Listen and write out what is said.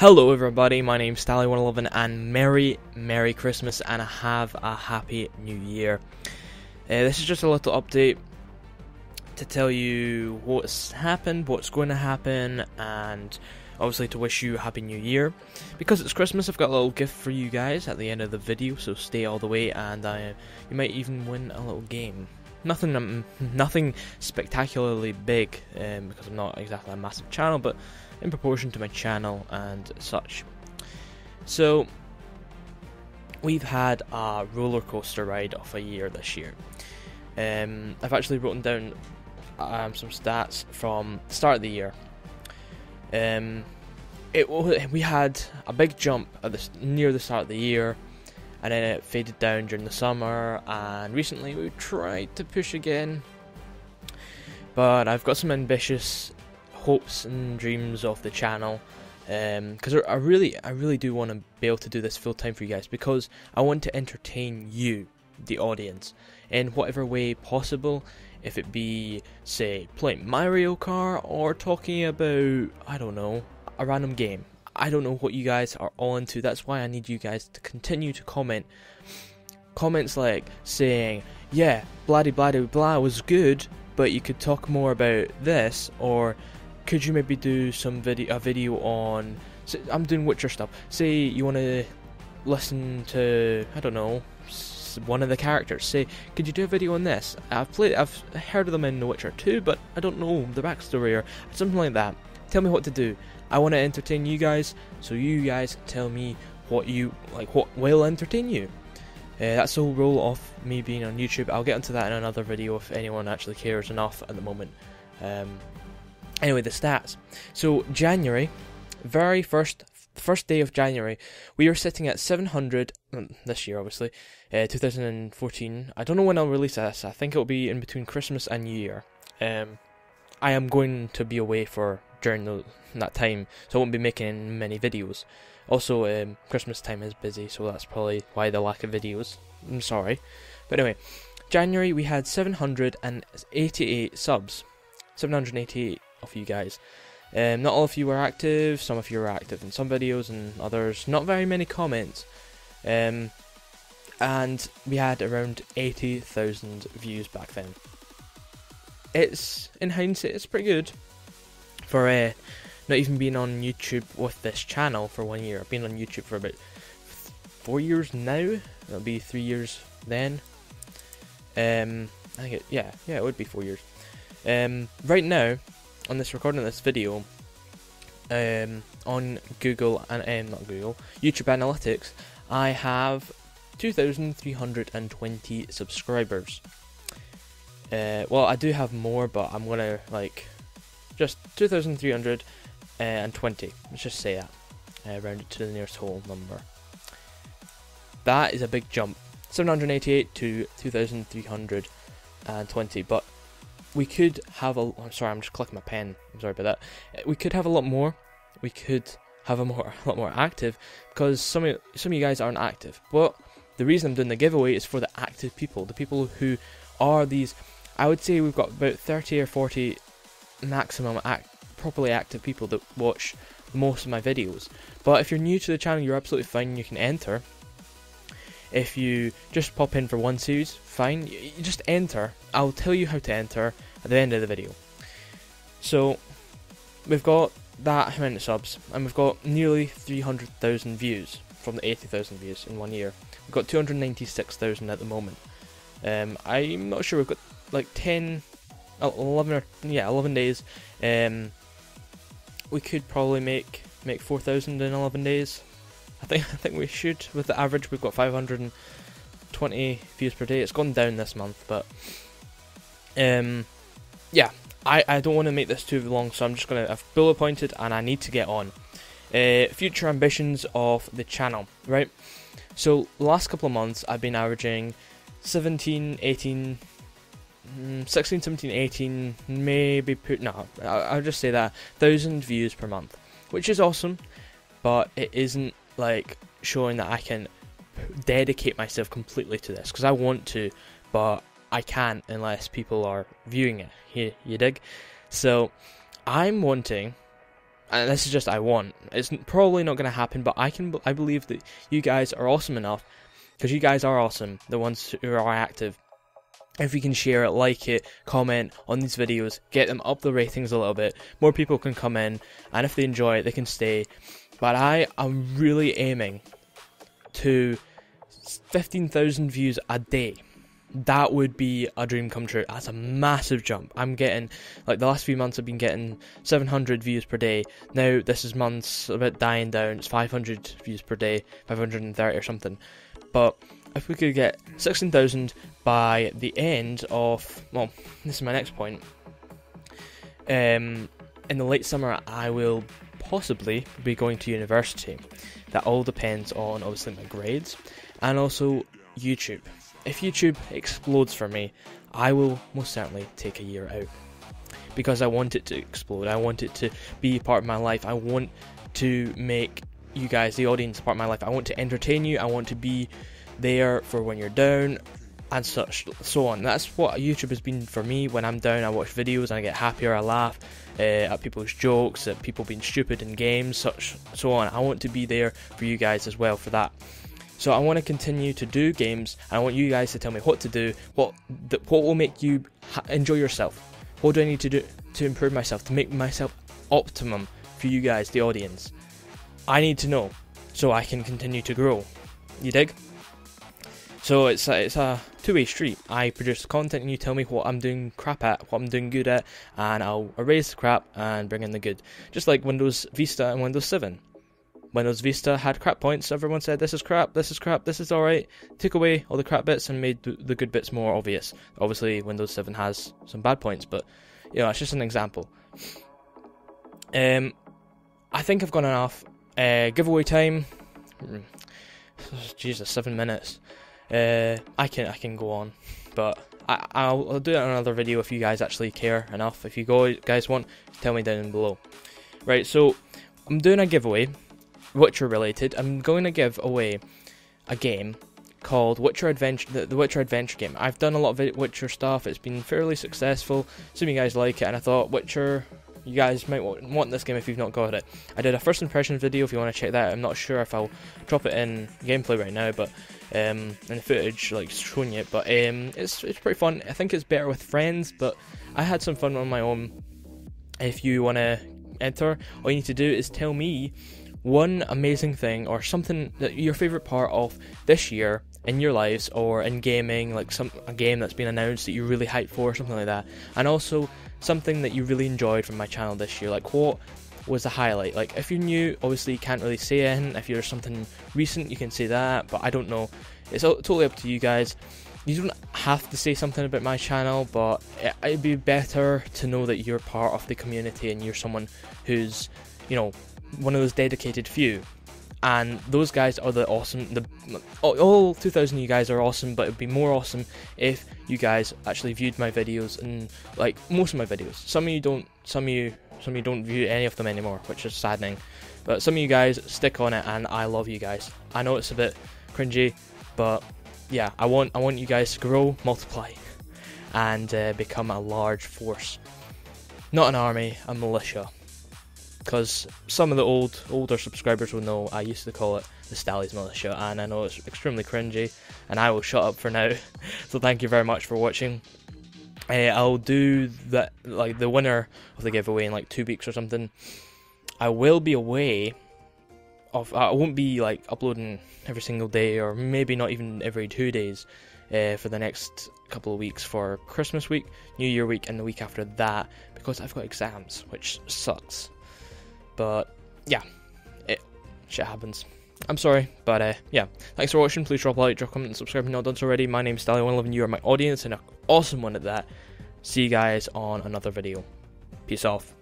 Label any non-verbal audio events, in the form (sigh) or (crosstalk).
Hello, everybody. My name's Stalli111, and Merry, Merry Christmas, and have a Happy New Year. Uh, this is just a little update to tell you what's happened, what's going to happen, and obviously to wish you a Happy New Year. Because it's Christmas, I've got a little gift for you guys at the end of the video, so stay all the way, and uh, you might even win a little game. Nothing, um, (laughs) nothing spectacularly big, um, because I'm not exactly a massive channel, but in proportion to my channel and such. So, we've had a roller coaster ride of a year this year. Um, I've actually written down um, some stats from the start of the year. Um, it we had a big jump at the near the start of the year, and then it faded down during the summer. And recently, we tried to push again, but I've got some ambitious hopes and dreams of the channel because um, I really, I really do want to be able to do this full time for you guys because I want to entertain you, the audience, in whatever way possible. If it be, say, playing Mario Kart or talking about, I don't know, a random game. I don't know what you guys are all into. That's why I need you guys to continue to comment. Comments like saying, "Yeah, bloody bloody blah was good," but you could talk more about this, or could you maybe do some video a video on so I'm doing Witcher stuff. Say you want to listen to I don't know one of the characters. Say, could you do a video on this? I've played, I've heard of them in The Witcher 2, but I don't know the backstory or something like that. Tell me what to do. I want to entertain you guys, so you guys tell me what you like, what will entertain you. Uh, that's the whole role of me being on YouTube. I'll get into that in another video if anyone actually cares enough at the moment. Um, Anyway, the stats. So January, very first first day of January, we were sitting at 700 um, this year, obviously, uh, 2014. I don't know when I'll release this. I think it'll be in between Christmas and New Year. Um, I am going to be away for during the, that time, so I won't be making many videos. Also, um, Christmas time is busy, so that's probably why the lack of videos. I'm sorry, but anyway, January we had 788 subs. 788 of you guys. Um, not all of you were active, some of you were active in some videos and others not very many comments. Um, and we had around 80,000 views back then. It's, in hindsight, it's pretty good for uh, not even being on YouTube with this channel for one year. I've been on YouTube for about four years now. It'll be three years then. Um, I think it, yeah, yeah, it would be four years. Um, right now, on this recording this video um, on Google and um, not Google YouTube Analytics, I have 2,320 subscribers. Uh, well, I do have more, but I'm gonna like just 2,320. Let's just say that. Uh, round it to the nearest whole number. That is a big jump. 788 to 2,320, but we could have a. I'm sorry, I'm just clicking my pen. I'm sorry about that. We could have a lot more. We could have a more, (laughs) a lot more active because some of some of you guys aren't active. But the reason I'm doing the giveaway is for the active people, the people who are these. I would say we've got about 30 or 40 maximum act, properly active people that watch most of my videos. But if you're new to the channel, you're absolutely fine. You can enter. If you just pop in for one series, fine. You just enter. I'll tell you how to enter at the end of the video. So, we've got that amount of subs, and we've got nearly 300,000 views from the 80,000 views in one year. We've got 296,000 at the moment. Um, I'm not sure, we've got like 10, 11 or, yeah, 11 days. Um, we could probably make make 4,000 in 11 days. I think I think we should. With the average, we've got 520 views per day. It's gone down this month, but um, yeah, I, I don't want to make this too long, so I'm just to, I've bullet pointed and I need to get on. Uh, future ambitions of the channel, right? So, last couple of months, I've been averaging 17, 18, mm, 16, 17, 18, maybe put, no, I'll just say that, 1,000 views per month, which is awesome, but it isn't like showing that I can dedicate myself completely to this, because I want to, but I can't unless people are viewing it. You, you dig? So I'm wanting and this is just I want. It's probably not going to happen, but I can. I believe that you guys are awesome enough because you guys are awesome. The ones who are active. If you can share it, like it, comment on these videos, get them up the ratings a little bit, more people can come in, and if they enjoy it, they can stay. But I am really aiming to 15,000 views a day that would be a dream come true. That's a massive jump. I'm getting like the last few months I've been getting 700 views per day. Now this is months a bit dying down. It's 500 views per day, 530 or something. But if we could get 16,000 by the end of well, this is my next point. Um, in the late summer, I will possibly be going to university. That all depends on obviously my grades and also YouTube if YouTube explodes for me, I will most certainly take a year out. Because I want it to explode. I want it to be part of my life. I want to make you guys, the audience, part of my life. I want to entertain you. I want to be there for when you're down and such, so on. That's what YouTube has been for me. When I'm down, I watch videos and I get happier. I laugh uh, at people's jokes, at people being stupid in games, such so on. I want to be there for you guys as well for that. So I want to continue to do games. And I want you guys to tell me what to do, what what will make you enjoy yourself. What do I need to do to improve myself, to make myself optimum for you guys, the audience? I need to know so I can continue to grow. You dig? So it's a, it's a two-way street. I produce content and you tell me what I'm doing crap at, what I'm doing good at, and I'll erase the crap and bring in the good. Just like Windows Vista and Windows 7. Windows Vista had crap points. Everyone said this is crap, this is crap, this is alright. Took away all the crap bits and made the good bits more obvious. Obviously, Windows 7 has some bad points, but you know, it's just an example. Um, I think I've gone enough. Uh, giveaway time. Hmm. Jesus, seven minutes. Uh, I can I can go on, but I, I'll, I'll do it in another video if you guys actually care enough. If you go, guys want, tell me down below. Right, so I'm doing a giveaway Witcher related, I'm going to give away a game called Witcher Adventure, the, the, Witcher Adventure game. I've done a lot of Witcher stuff. It's been fairly successful. Some of you guys like it, and I thought Witcher, you guys might want this game if you've not got it. I did a first impression video if you want to check that. I'm not sure if I'll drop it in gameplay right now, but um, in the footage, like showing it. But um, it's it's pretty fun. I think it's better with friends, but I had some fun on my own. If you want to enter, all you need to do is tell me one amazing thing or something that your favorite part of this year in your lives or in gaming, like some a game that's been announced that you're really hyped for, or something like that, and also something that you really enjoyed from my channel this year. Like what was the highlight? Like if you're new, obviously you can't really say anything. If you're something recent, you can say that, but I don't know. It's totally up to you guys. You don't have to say something about my channel, but it'd be better to know that you're part of the community and you're someone who's, you know, one of those dedicated few. And those guys are the awesome. The all 2,000 of you guys are awesome, but it'd be more awesome if you guys actually viewed my videos and like most of my videos. Some of you don't. Some of you. Some of you don't view any of them anymore, which is saddening. But some of you guys stick on it, and I love you guys. I know it's a bit cringy, but yeah, I want I want you guys to grow, multiply, and uh, become a large force. Not an army, a militia because some of the old older subscribers will know I used to call it the Stallies Militia, and I know it's extremely cringy, and I will shut up for now. (laughs) so thank you very much for watching. Uh, I'll do that like the winner of the giveaway in like two weeks or something. I will be away. Of I won't be like uploading every single day, or maybe not even every two days. Uh, for the next couple of weeks for Christmas week, New Year week, and the week after that because I've got exams, which sucks. But yeah, it shit happens. I'm sorry, but uh, yeah. Thanks for watching. Please drop a like, drop a comment, and subscribe if you're not done so already. My name is Stalli111. You are my audience and an awesome one at that. See you guys on another video. Peace off.